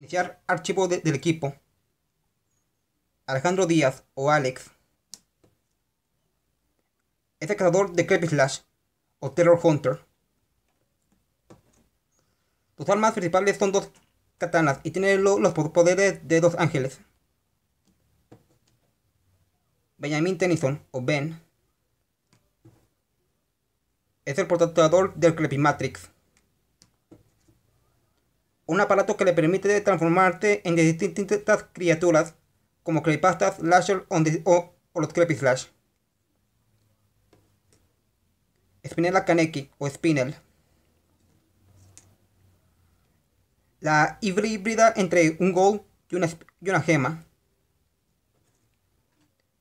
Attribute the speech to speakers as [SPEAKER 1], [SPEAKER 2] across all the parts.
[SPEAKER 1] Iniciar archivo de- del equipo. Alejandro Díaz o Alex. Es el cazador de Creepy Slash o Terror Hunter. Sus armas principales son dos katanas y tiene lo- los po- poderes de dos ángeles. Benjamin Tennyson o Ben. Es el portador del Creepy Matrix un aparato que le permite transformarse en distintas criaturas como creepypastas, slasher o, o- los creepy slash. Spinella Kaneki o Spinel. La híbrida entre un gold y una, y una gema.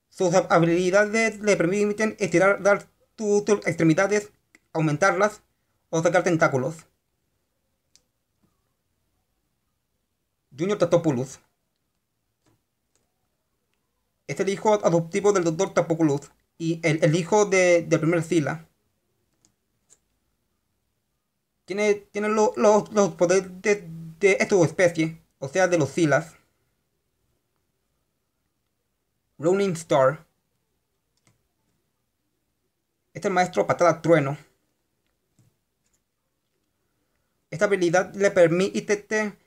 [SPEAKER 1] Sus hab- habilidades le permiten estirar dar tu- tus extremidades, aumentarlas o sacar tentáculos. Junior Tatopoulos. Es el hijo adoptivo del Dr. Tatopoulos y el, el hijo de, del primer Sila. Tiene, tiene lo- lo- los poderes de, de su especie, o sea, de los Silas. Ronin Star. Es el maestro patada trueno. Esta habilidad le permite te- te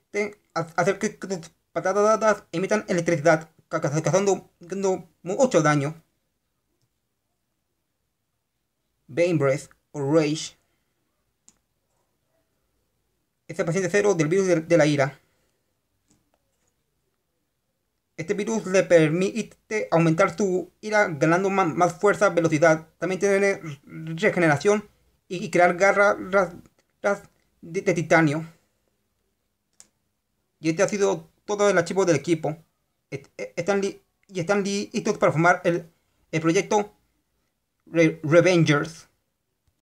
[SPEAKER 1] hacer que tus patadas emitan electricidad, ca- ca- causando mucho daño. Bane Breath o Rage. Es el paciente cero del virus de, la ira. Este virus le permite aumentar su ira ganando más, fuerza, velocidad. También tiene regeneración y, crear garras ras- de, de titanio. Y este ha sido todo el archivo del equipo. E- Están, y están listos para formar el, proyecto Re- Revengers.